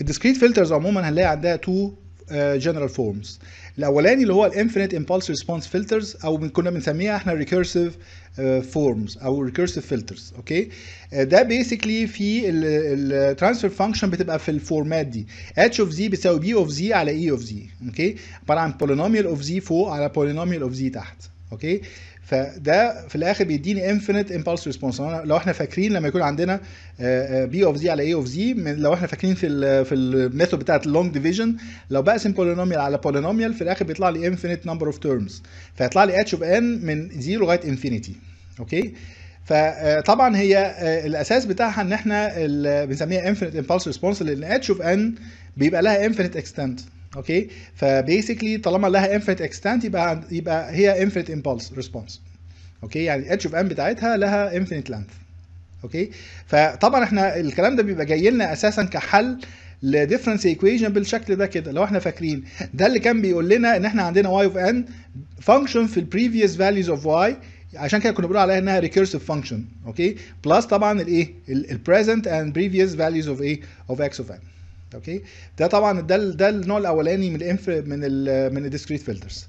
ال discrete filters عموما هنلاقي عندها two general forms الأولاني اللي هو ال infinite impulse response filters أو كنا بنسميها إحنا recursive forms أو recursive filters okay؟ آه، ده basically في ال transfer function بتبقى في ال format دي. H of z بتساوي B of z على A of z okay؟ عبارة عن polynomial of z فوق على polynomial of z تحت. okay؟ فده في الآخر بيديني infinite impulse response لو إحنا فاكرين لما يكون عندنا B of z على A of z لو إحنا فاكرين في ال في ال method بتاعت ال long division لو بقسم polynomial على polynomial في الآخر بيطلع لي infinite number of terms فيطلع لي h of n من 0 لغاية infinity okay؟ فطبعا هي آه، الأساس بتاعها إن إحنا بنسميها infinite impulse response لأن h of n بيبقى لها infinite extent okay ف basically طالما لها infinite extent يبقى يبقى هي infinite impulse response okay يعني h of n بتاعتها لها infinite length okay فطبعا إحنا الكلام ده بيبقى جاي لنا أساسا كحل ل difference equation بالشكل ده كده لو إحنا فاكرين. ده اللي كان بيقول لنا إن إحنا عندنا y of n function في ال previous values of y عشان كده كنا بنقول عليها إنها recursive function okay plus طبعا الايه ال present and previous values of إيه of x of n. okay؟ ده طبعا ده ده النوع الأولاني من ال inf من ال من ال discrete filters